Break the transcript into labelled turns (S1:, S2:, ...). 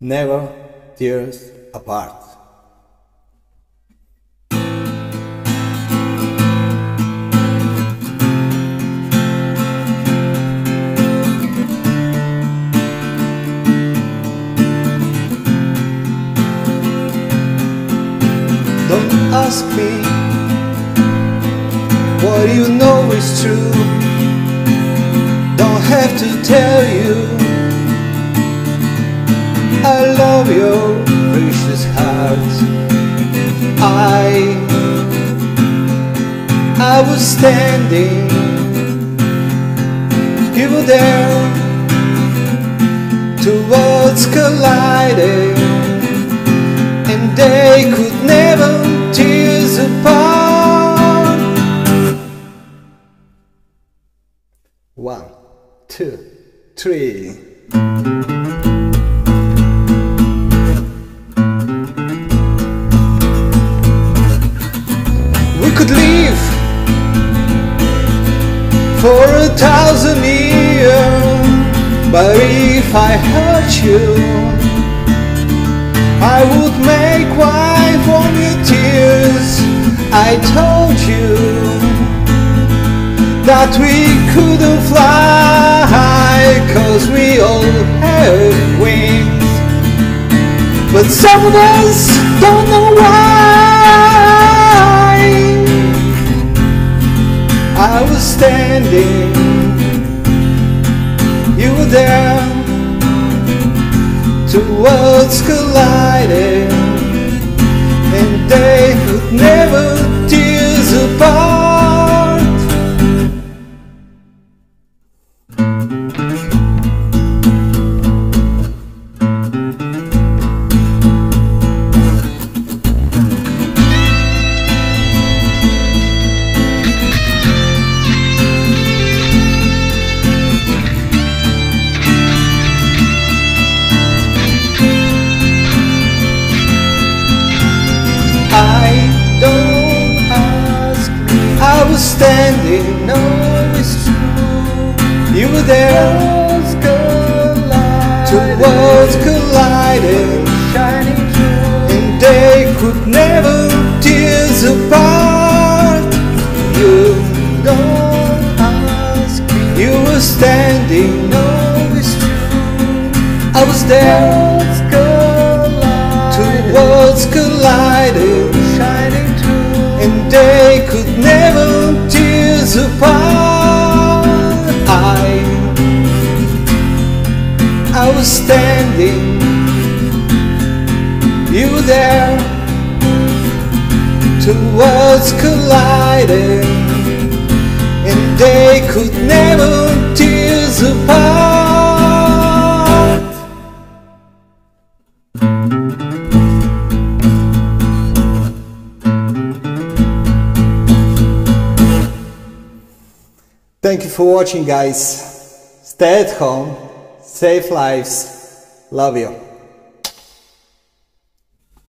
S1: never tears apart. Don't ask me what you know is true. Don't have to tell you I love your precious heart. I I was standing, you were there. Two worlds colliding, and they could never tears apart. One, two, three. Could live for a thousand years, but if I hurt you, I would make wine from your tears. I told you that we couldn't fly, cause we all have wings. But some of us don't know why. I was standing, you were there. Two worlds collided, and they could never I was standing, no, it's true. You were there. Two worlds collided, shining through, and they could never tears apart. You don't ask. You were standing, no, it's true. I was there. Standing, you there. Two worlds collided, and they could never tears apart. Thank you for watching guys. Stay at home, save lives, love you.